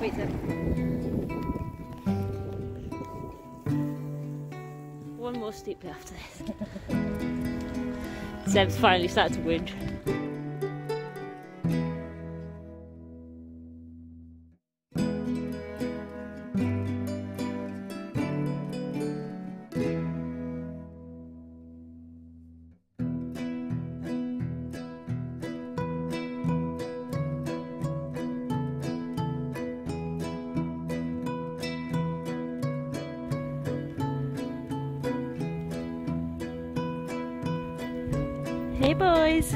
Wait. One more steep after this. Zeb's finally started to whinge. Hey boys!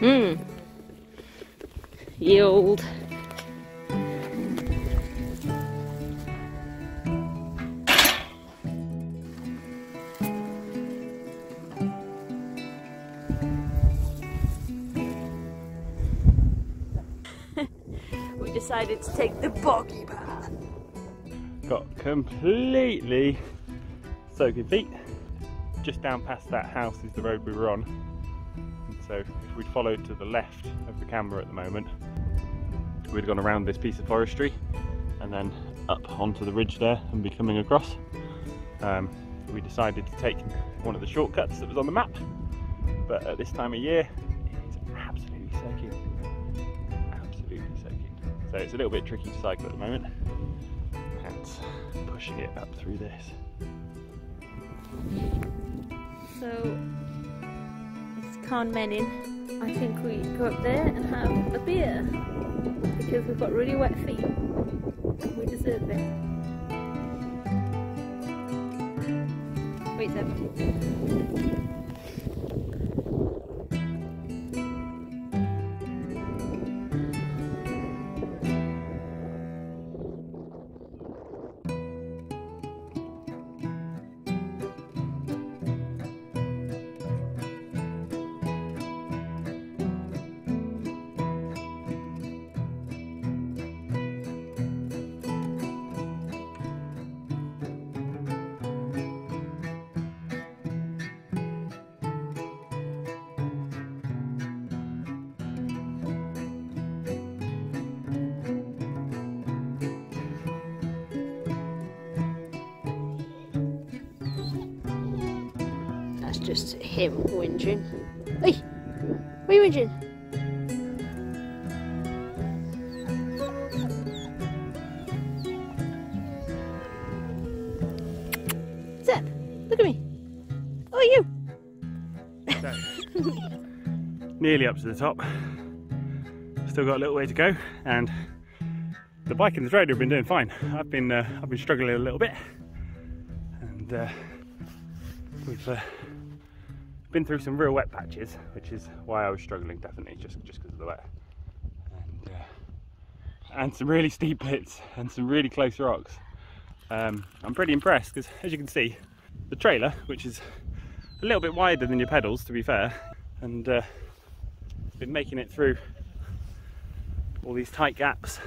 Hmm. Yield. Decided to take the boggy path. Got completely soaking feet. Just down past that house is the road we were on. And so if we'd followed to the left of the camera at the moment, we'd gone around this piece of forestry and then up onto the ridge there and be coming across. Um, we decided to take one of the shortcuts that was on the map, but at this time of year, So it's a little bit tricky to cycle at the moment. Hence pushing it up through this. So it's Carn Menyn. I think we go up there and have a beer because we've got really wet feet. We deserve it. Wait, Zeb. That's just him whinging. Hey, what are you whinging? Zeb, look at me. Oh, you. Nearly up to the top. Still got a little way to go, and the bike and the trailer have been doing fine. I've been uh, I've been struggling a little bit, and uh, we've uh, been through some real wet patches, which is why I was struggling definitely, just just because of the wet, and uh, and some really steep bits and some really close rocks. Um, I'm pretty impressed because, as you can see, the trailer, which is a little bit wider than your pedals, to be fair, and uh, been making it through all these tight gaps,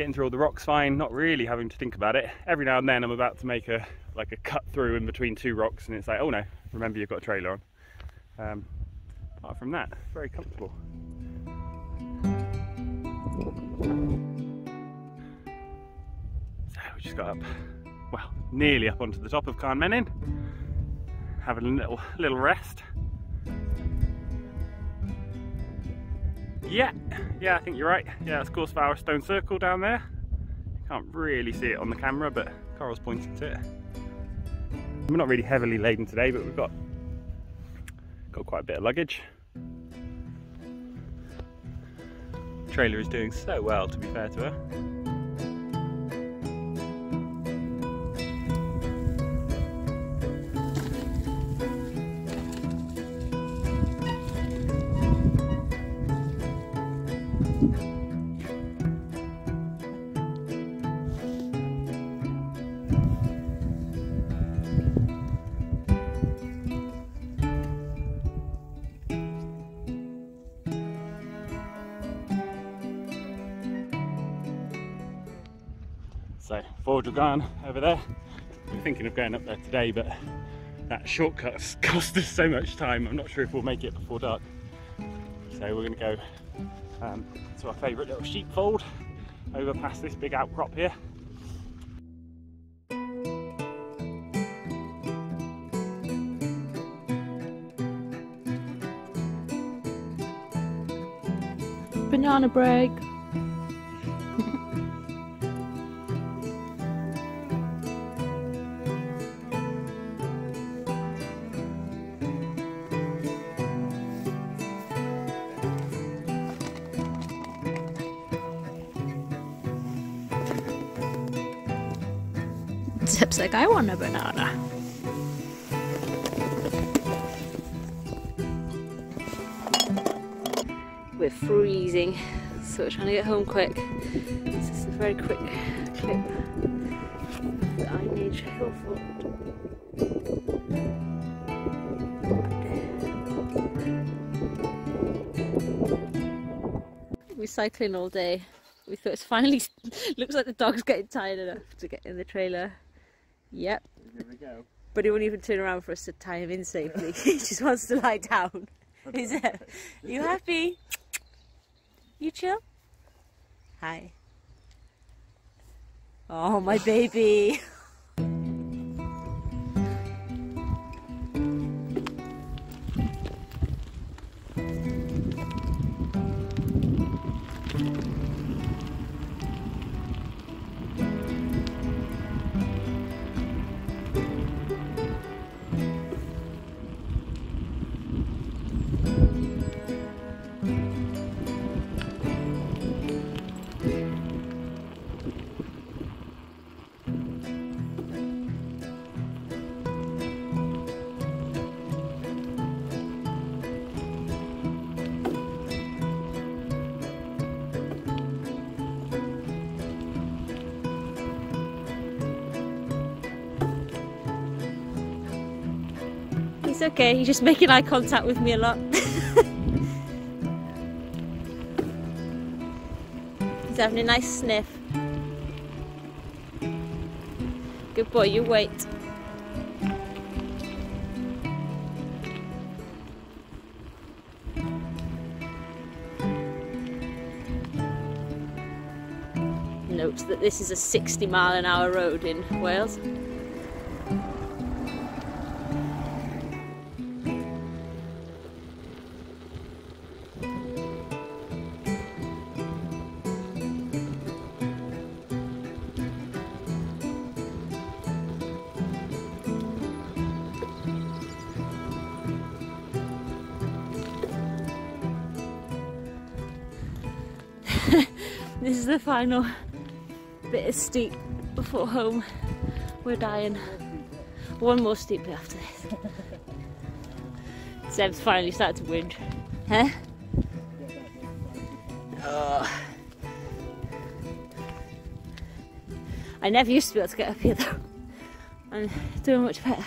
getting through all the rocks fine, not really having to think about it. Every now and then I'm about to make a like a cut through in between two rocks, and it's like, oh no, remember you've got a trailer on. Um, apart from that, very comfortable. So we just got up, well, nearly up onto the top of Carn Menyn, having a little little rest. Yeah, yeah, I think you're right. Yeah, that's Gors Fawr Stone Circle down there. Can't really see it on the camera, but Carl's pointing to it. We're not really heavily laden today, but we've got got quite a bit of luggage. Trailer is doing so well, to be fair to her. So Forge Gone over there. We're thinking of going up there today, but that shortcut's cost us so much time. I'm not sure if we'll make it before dark. So we're gonna go um, to our favourite little sheepfold over past this big outcrop here. Banana break. Zeb's like, I want a banana. We're freezing, so we're trying to get home quick. This is a very quick clip that I need Hill for. We're cycling all day. We thought it's finally looks like the dog's getting tired enough to get in the trailer. Yep, Here we go. but he won't even turn around for us to tie him in safely. he just wants to lie down. Is it? You happy? You chill? Hi. Oh, my baby. He's okay, he's just making eye contact with me a lot. he's having a nice sniff. Good boy, you wait. Note that this is a 60 mile an hour road in Wales. This is the final bit of steep before home. We're dying. One more steep bit after this. Zeb's finally started to wind. Huh? Oh. I never used to be able to get up here though. I'm doing much better.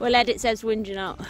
We'll edit Zeb's whinging out.